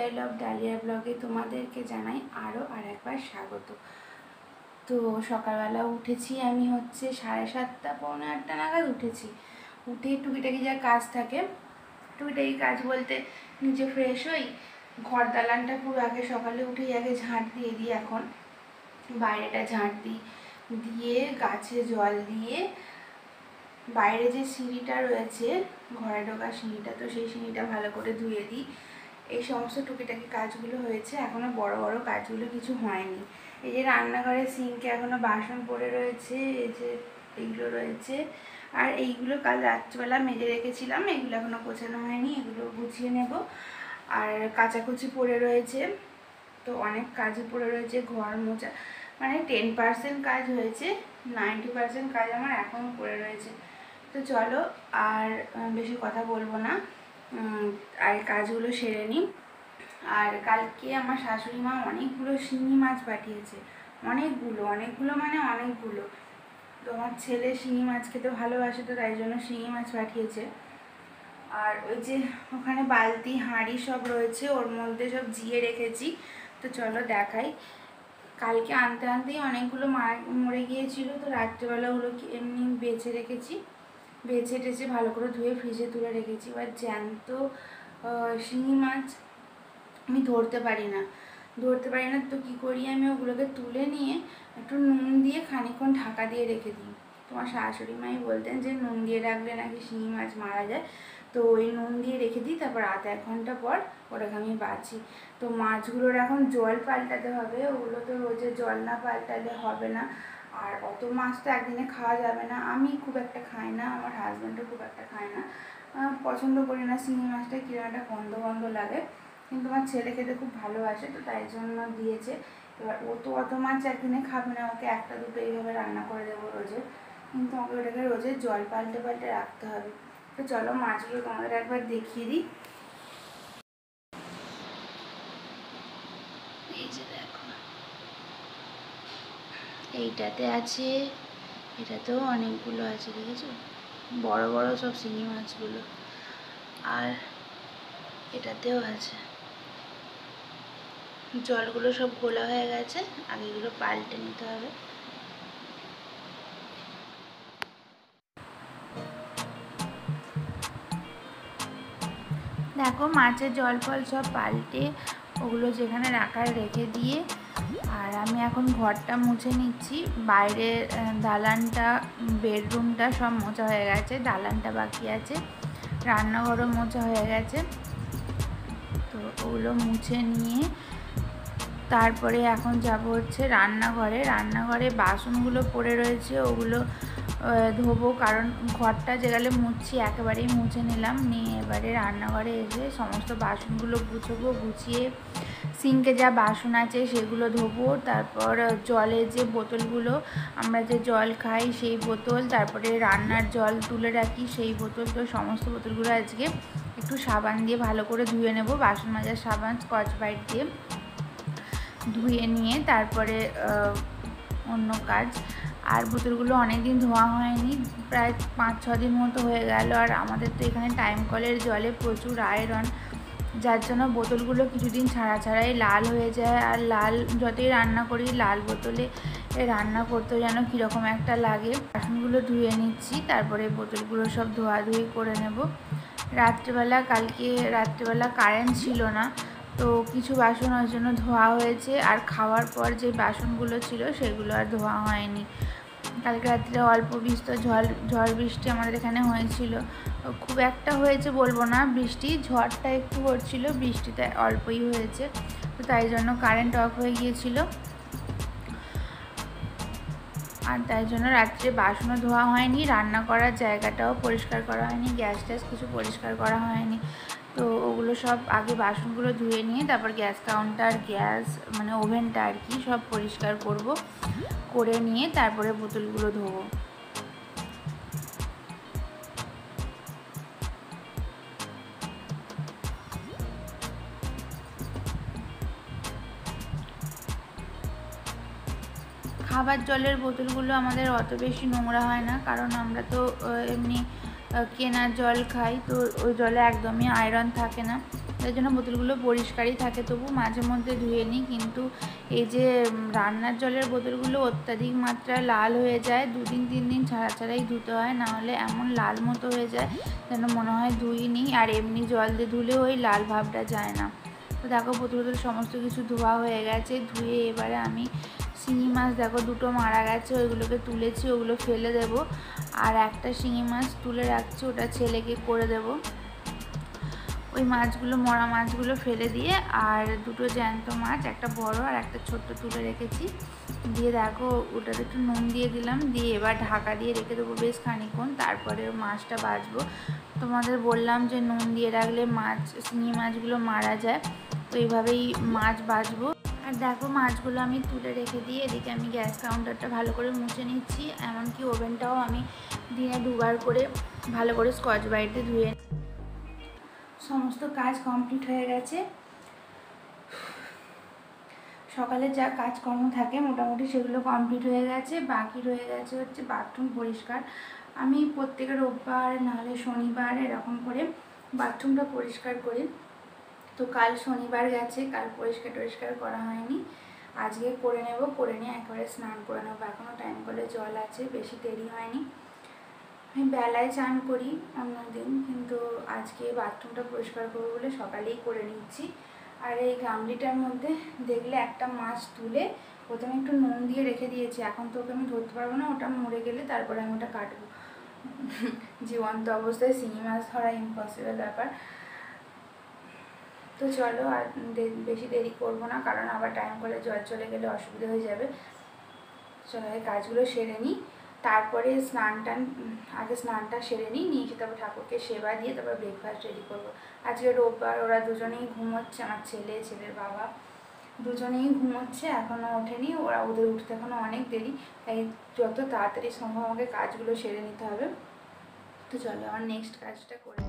Lifestyle of dahlia ব্লগে তোমাদেরকে জানাই আরও আর একবার স্বাগত। তো সকালবেলা উঠেছি আমি হচ্ছে সাড়ে সাতটা, পৌনে আটটা নাগাদ উঠেছি। উঠে টুকিটাকি যা কাজ থাকে, টুকিটাকি কাজ বলতে নিজে ফ্রেশ হই, ঘর দালানটা পুরো আগে সকালে উঠেই আগে ঝাঁট দিয়ে দিই এখন। বাইরেটা ঝাঁট দিই, দিয়ে গাছে জল দিয়ে বাইরে যে সিঁড়িটা রয়েছে, ঘরে ঢোকার সিঁড়িটা, তো সেই সিঁড়িটা ভালো করে ধুয়ে দিই। এই সমস্ত টুকিটাকি কাজগুলো হয়েছে এখনও বড় বড় কাজগুলো কিছু হয়নি। এই যে রান্নাঘরের সিঙ্কে এখনও বাসন পড়ে রয়েছে, এই যে এইগুলো রয়েছে। আর এইগুলো কাল রাত্রিবেলা মেজে রেখেছিলাম, এগুলো এখনও গোছানো হয়নি, এগুলো গুছিয়ে নেব। আর কাচাকুচি পড়ে রয়েছে, তো অনেক কাজই পড়ে রয়েছে, ঘর মোচা মানে টেন পার্সেন্ট কাজ হয়েছে নাইনটি পার্সেন্ট কাজ আমার এখনও পড়ে রয়েছে। তো চলো আর বেশি কথা বলব না। আর কাজগুলো সেরে নিই। আর কালকে আমার শাশুড়ি মা অনেকগুলো শিঙি মাছ পাঠিয়েছে। অনেকগুলো অনেকগুলো মানে অনেকগুলো। তো আমার ছেলে শিঙি মাছ খেতে ভালোবাসে তো তাই জন্য শিঙি মাছ পাঠিয়েছে। আর ওই যে ওখানে বালতি, হাঁড়ি সব রয়েছে, ওর মধ্যে সব জিয়ে রেখেছি। তো চলো দেখাই। কালকে আনতে আনতেই অনেকগুলো মারা মরে গিয়েছিল, তো রাত্রেবেলা ওগুলো এমনি বেছে রেখেছি। বেছে টেছে ভালো করে ধুয়ে ফ্রিজে তুলে রেখেছি। এবার জ্যান্ত শিঙি মাছ আমি ধরতে পারি না। ধরতে পারি না তো কী করি আমি? ওগুলোকে তুলে নিয়ে একটু নুন দিয়ে খানিক্ষণ ঢাকা দিয়ে রেখে দিই। তোমার শাশুড়ি মাই বলতেন যে, নুন দিয়ে রাখলে নাকি শিঙি মাছ মারা যায়? তো ওই নুন দিয়ে রেখে দিই, তারপর আধ এক ঘণ্টা পর ওটাকে আমি বাছি তো মাছগুলোর এখন জল পাল্টাতে হবে। ওগুলো তো রোজে জল না পাল্টালে হবে না। আর অত মাছ তো একদিনে খাওয়া যাবে না। আমি খুব একটা খাই না, আমার হাজব্যান্ডও খুব একটা খায় না। পছন্দ করি না শিঙি মাছটা কিরম একটা গন্ধ গন্ধ লাগে। কিন্তু আমার ছেলে খেতে খুব ভালোবাসে, তো তাই জন্য দিয়েছে। এবার ও তো অত মাছ একদিনে খাবে না, ওকে একটা দুটো এইভাবে রান্না করে দেবো রোজে। কিন্তু আমাকে ওটাকে রোজে জল পাল্টে পাল্টে রাখতে হবে। তো চলো মাছগুলো তোমাদের একবার দেখিয়ে দিই এই যে দেখো এইটাতে আছে, এটাতেও অনেকগুলো আছে, দেখেছ? বড় বড় সব শিঙি মাছগুলো। আর এটাতেও আছে। জলগুলো সব গোলা হয়ে গেছে আগে এগুলো পাল্টে নিতে হবে। দেখো মাছের জল ফল সব পাল্টে ওগুলো যেখানে রাখার রেখে দিয়ে আর আমি এখন ঘরটা মুছে নিচ্ছি। বাইরে দালানটা, বেডরুমটা সব মোছা হয়ে গেছে, দালানটা বাকি আছে, রান্নাঘরও মোছা হয়ে গেছে। তো ওগুলো মুছে নিয়ে তারপরে এখন যাব হচ্ছে রান্নাঘরে। রান্নাঘরে বাসনগুলো পড়ে রয়েছে, ওগুলো ধোবো, কারণ ঘরটা যেগুলো মুছছি, একেবারেই মুছে নিলাম। নিয়ে এবারে রান্নাঘরে এসে সমস্ত বাসনগুলো গুছবো, গুছিয়ে সিঙ্কে যা বাসন আছে সেগুলো ধোবো। তারপর জলের যে বোতলগুলো, আমরা যে জল খাই সেই বোতল, তারপরে রান্নার জল তুলে রাখি সেই বোতল। তো সমস্ত বোতলগুলো আজকে একটু সাবান দিয়ে ভালো করে ধুয়ে নেব, বাসন মাজার সাবান, স্কচ ব্রাইট দিয়ে ধুয়ে নিয়ে তারপরে অন্য কাজ। আর বোতলগুলো অনেক দিন ধোয়া হয়নি, প্রায় পাঁচ, ছ দিন মতো হয়ে গেল। আর আমাদের তো এখানে টাইম কলের জলে প্রচুর আয়রন যার জন্য বোতলগুলো কিছুদিন ছাড়া ছাড়াই লাল হয়ে যায়। আর লাল, যতই রান্না করি, লাল বোতলে রান্না করতেও যেন কীরকম একটা লাগে। বাসনগুলো ধুয়ে নিচ্ছি, তারপরে বোতলগুলো সব ধোয়াধুয়ি করে নেব। রাত্রিবেলা, কালকে রাত্রিবেলা কারেন্ট ছিল না, তো কিছু বাসন ওই জন্য ধোয়া হয়েছে। আর খাওয়ার পর যে বাসনগুলো ছিল, সেগুলো আর ধোয়া হয়নি। কালকে রাত্রে অল্প বিস্তর ঝড় ঝড় বৃষ্টি আমাদের এখানে হয়েছিল। খুব একটা হয়েছে বলব না, বৃষ্টি, ঝড়টা একটু হচ্ছিল বৃষ্টিতে অল্পই হয়েছে। তো তাই জন্য কারেন্ট অফ হয়ে গিয়েছিল। আর তাই জন্য রাত্রে বাসনও ধোয়া হয়নি, রান্না করার জায়গাটাও পরিষ্কার করা হয়নি, গ্যাস ট্যাস কিছু পরিষ্কার করা হয়নি। ওগুলো সব আগে বাসনগুলো ধুয়ে নিয়ে তারপর গ্যাস কাউন্টার, গ্যাস মানে ওভেনটা আর কি সব পরিষ্কার করব। করে নিয়ে তারপরে বোতলগুলো ধোবো। খাবার জলের বোতলগুলো আমাদের অত বেশি নোংরা হয় না, কারণ আমরা তো এমনি কেনা জল খাই। তো ওই জলে একদমই আয়রন থাকে না। তার জন্য বোতলগুলো পরিষ্কারই থাকে। তবু মাঝে মধ্যে ধুয়ে নিই। কিন্তু এই যে রান্নার জলের বোতলগুলো অত্যাধিক মাত্রায় লাল হয়ে যায়। দুদিন, তিন দিন ছাড়া ছাড়াই ধুতে হয়। নাহলে এমন লাল মতো হয়ে যায় যেন মনে হয় ধুইনি আর এমনি জল দিয়ে ধুলেও ওই লাল ভাবটা যায় না। তো দেখো বোতল সমস্ত কিছু ধোয়া হয়ে গেছে। ধুয়ে এবারে আমি শিঙি মাছ দেখো, দুটো মারা গেছে, ওইগুলোকে তুলেছি, ওগুলো ফেলে দেব। আর একটা শিঙি মাছ তুলে রাখছি, ওটা ছেলেকে করে দেব। ওই মাছগুলো, মরা মাছগুলো ফেলে দিয়ে, আর দুটো জ্যান্ত মাছ, একটা বড় আর একটা ছোট্ট তুলে রেখেছি। দিয়ে দেখো, ওটাতে একটু নুন দিয়ে দিলাম, দিয়ে এবার ঢাকা দিয়ে রেখে দেবো বেশ খানিক্ষণ তারপরে মাছটা বাজবো তোমাদের বললাম যে নুন দিয়ে রাখলে মাছ, শিঙি মাছগুলো মারা যায়, তো এইভাবেই মাছ বাজবো আর দেখো মাছগুলো আমি তুলে রেখে দিয়ে এদিকে আমি গ্যাস কাউন্টারটা ভালো করে মুছে নিচ্ছি, এমনকি ওভেনটাও আমি দিনে দুবার করে ভালো করে স্কচ বাড়িতে ধুয়ে সমস্ত কাজ কমপ্লিট হয়ে গেছে। সকালে যা কাজকর্ম থাকে মোটামুটি সেগুলো কমপ্লিট হয়ে গেছে, বাকি রয়ে গেছে হচ্ছে বাথরুম পরিষ্কার। আমি প্রত্যেকের রোববার, নাহলে শনিবার এরকম করে বাথরুমটা পরিষ্কার করি। তো কাল শনিবার গেছে, কাল পরিষ্কার টরিষ্কার করা হয়নি। আজকে করে নেব, করে নিয়ে একেবারে স্নান করে নেব। এখনও টাইম করে জল আছে, বেশি দেরি হয়নি। আমি বেলায় চান করি অন্যদিন কিন্তু আজকে বাথরুমটা পরিষ্কার করব বলে সকালেই করে নিচ্ছি। আর এই গামলিটার মধ্যে দেখলে একটা মাছ তুলে প্রথমে একটু নুন দিয়ে রেখে দিয়েছি। এখন তো ওকে আমি ধরতে পারব না, ওটা মরে গেলে তারপরে আমি ওটা কাটবো। জীবন্ত অবস্থায় শিঙি মাছ ধরা ইম্পসিবল ব্যাপার। তো চলো আর বেশি দেরি করব না, কারণ আবার টাইম করে জল চলে গেলে অসুবিধা হয়ে যাবে। চলো, এই কাজগুলো সেরে নিই। তারপরে স্নান টান, আগে স্নানটা সেরে নিই, নিয়ে এসে তারপর ঠাকুরকে সেবা দিয়ে তারপর ব্রেকফাস্ট রেডি করব। আজকে রোববার, ওরা দুজনেই ঘুমোচ্ছে, আমার ছেলে, ছেলের বাবা। দুজনেই ঘুমোচ্ছে এখনও ওঠেনি, ওরা ওদের উঠতে এখনও অনেক দেরি। তাই যত তাড়াতাড়ি সম্ভব আমাকে কাজগুলো সেরে নিতে হবে। তো চলো, আমার নেক্সট কাজটা করে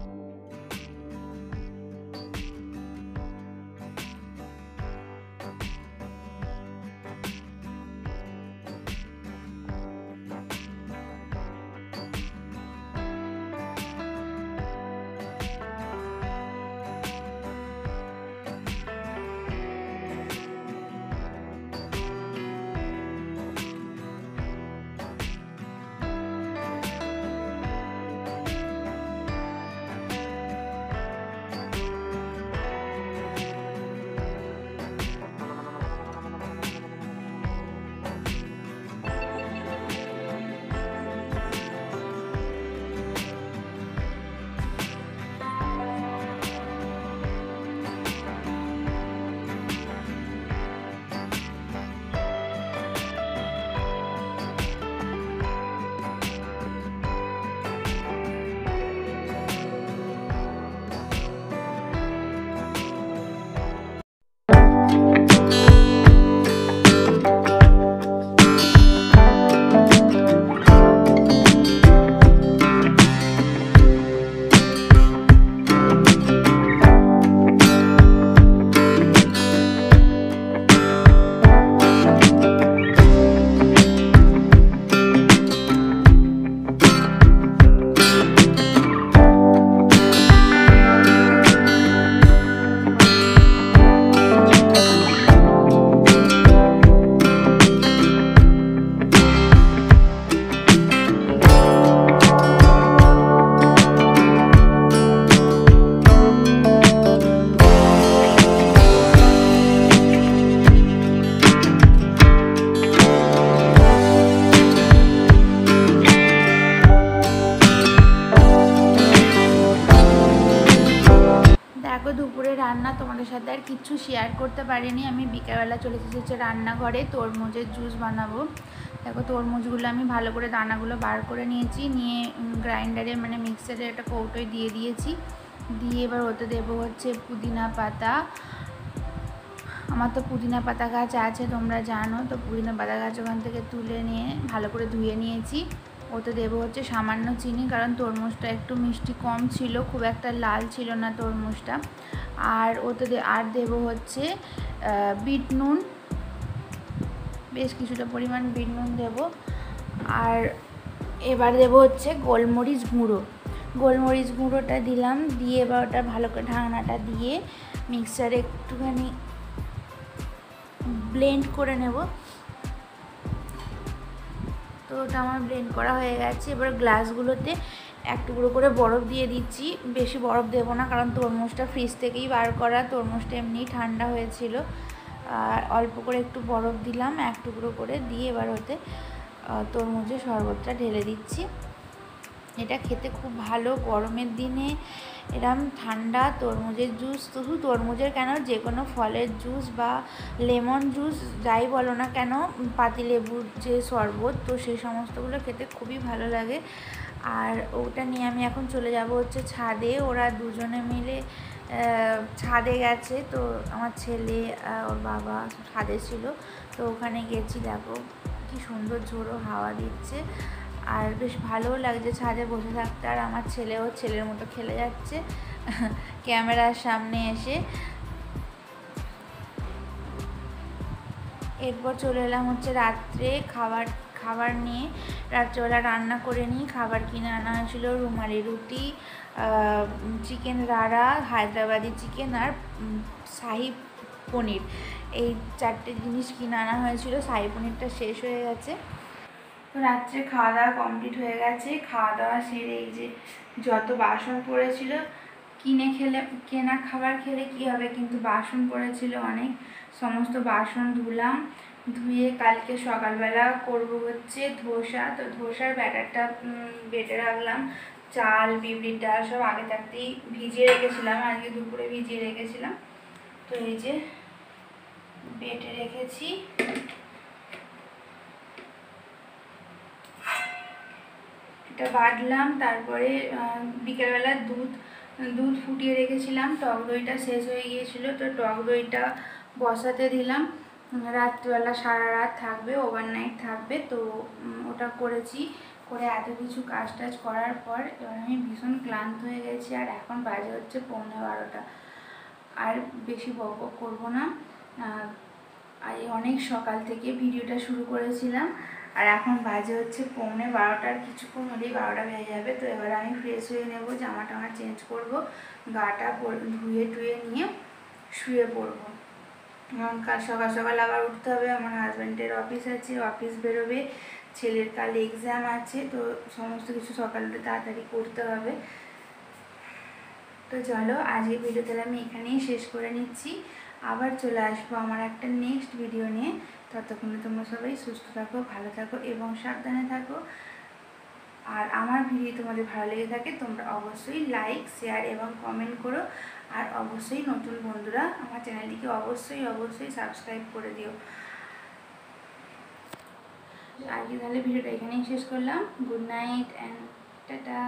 রান্না তোমাদের সাথে আর কিছু শেয়ার করতে পারিনি। আমি বিকালবেলা চলে এসেছি রান্নাঘরে তরমুজের জুস বানাবো। দেখো তরমুজগুলো আমি ভালো করে দানাগুলো বার করে নিয়েছি। নিয়ে গ্রাইন্ডারে মানে মিক্সারে একটা কৌটোয় দিয়ে দিয়েছি। দিয়ে এবার ওতে দেবো হচ্ছে পুদিনা পাতা। আমার তো পুদিনা পাতা গাছ আছে, তোমরা জানো। তো পুদিনা পাতা গাছ ওখান থেকে তুলে নিয়ে ভালো করে ধুয়ে নিয়েছি। ওতে দেবো হচ্ছে সামান্য চিনি, কারণ তরমুজটা একটু মিষ্টি কম ছিল, খুব একটা লাল ছিল না তরমুজটা। আর ওতে আর দেবো হচ্ছে বিট নুন। বেশ কিছুটা পরিমাণ বিট নুন দেবো। আর এবার দেবো হচ্ছে গোলমরিচ গুঁড়ো। গোলমরিচ গুঁড়োটা দিলাম, দিয়ে এবার ওটা ভালো করে ঢাকনাটা দিয়ে মিক্সারে একটুখানি ব্লেন্ড করে নেব। তো ওটা আমার ব্লেন্ড করা হয়ে গেছে। এবার গ্লাসগুলোতে এক টুকরো করে বরফ দিয়ে দিচ্ছি। বেশি বরফ দেবো না, কারণ তরমুজটা ফ্রিজ থেকেই বার করা। তরমুজটা এমনি ঠান্ডা হয়েছিল। আর অল্প করে একটু বরফ দিলাম, এক টুকরো করে দিয়ে এবার হতে তরমুজের শরবতটা ঢেলে দিচ্ছি। এটা খেতে খুব ভালো গরমের দিনে। এরম ঠান্ডা তরমুজের জুস, শুধু তরমুজের কেন যে কোনো ফলের জুস বা লেমন জুস, যাই বলো না কেন পাতিলেবুর যে শরবত, তো সেই সমস্তগুলো খেতে খুবই ভালো লাগে। আর ওটা নিয়ে আমি এখন চলে যাব হচ্ছে ছাদে। ওরা দুজনে মিলে ছাদে গেছে। তো আমার ছেলে ওর বাবা ছাদে ছিল। তো ওখানে গেছি, দেখো কি সুন্দর ঝোড়ো হাওয়া দিচ্ছে। আর বেশ ভালোও লাগছে ছাদে বসে থাকতে। আর আমার ছেলেও ছেলের মতো খেলে যাচ্ছে। ক্যামেরার সামনে এসে। এরপর চলে এলাম হচ্ছে রাত্রে খাবার খাবার নিয়ে। রাত্রেবেলা রান্না করে নিই। খাবার কিনে আনা হয়েছিল রুমালি রুটি চিকেন রাড়া, হায়দ্রাবাদি চিকেন আর শাহি পনির। এই চারটে জিনিস কিনে আনা হয়েছিল। শাহি পনিরটা শেষ হয়ে গেছে। তো রাত্রে খাওয়া দাওয়া কমপ্লিট হয়ে গেছে। খাওয়া দাওয়া সেরে এই যে যত বাসন পড়েছিল, কিনে খেলে, কেনা খাবার খেলে কি হবে? কিন্তু বাসন পড়েছিল অনেক। সমস্ত বাসন ধুলাম, ধুয়ে কালকে সকালবেলা করব হচ্ছে ধোসা। তো ধোসার ব্যাটারটা বেটে রাখলাম। চাল বিবড়ির ডাল সব আগে থাকতেই ভিজিয়ে রেখেছিলাম। আজকে দুপুরে ভিজিয়ে রেখেছিলাম। তো এই যে বেটে রেখেছি। এটা বাটলাম, তারপরে বিকেলবেলা দুধ দুধ ফুটিয়ে রেখেছিলাম, টক দইটা শেষ হয়ে গিয়েছিল, তো টক দইটা বসাতে দিলাম। রাত্রিবেলা সারা রাত থাকবে ওভারনাইট থাকবে, তো ওটা করেছি। করে এত কিছু কাজ টাজ করার পর, এবার আমি ভীষণ ক্লান্ত হয়ে গেছি, আর এখন বাজে হচ্ছে পৌনে বারোটা। আর বেশি বক করব না। অনেক সকাল থেকে ভিডিওটা শুরু করেছিলাম আর এখন বাজে হচ্ছে পৌনে বারোটার, কিছুক্ষণ হলেই বারোটা বেজে যাবে। তো এবার আমি ফ্রেশ হয়ে নেব, জামা টামা চেঞ্জ করব, গাটা ধুয়ে টুয়ে নিয়ে শুয়ে পড়ব। কারণ কাল সকাল সকাল আবার উঠতে হবে, আমার হাজব্যান্ডের অফিস আছে অফিস বেরোবে, ছেলের কাল এক্সাম আছে, তো সমস্ত কিছু সকালে তাড়াতাড়ি করতে হবে। তো চলো আজকে ভিডিও তাহলে আমি এখানেই শেষ করে নিচ্ছি। আবার চলে আসব আমার একটা নেক্সট ভিডিও নিয়ে। ততক্ষণে তোমরা সবাই সুস্থ থাকো, ভালো থাকো এবং সাবধানে থাকো। আর আমার ভিডিও তোমাদের ভালো লেগে থাকে, তোমরা অবশ্যই লাইক শেয়ার এবং কমেন্ট করো। আর অবশ্যই নতুন বন্ধুরা আমার চ্যানেলটিকে অবশ্যই অবশ্যই সাবস্ক্রাইব করে দিও। আজকে তাহলে ভিডিওটা এখানেই শেষ করলাম। Good night and tata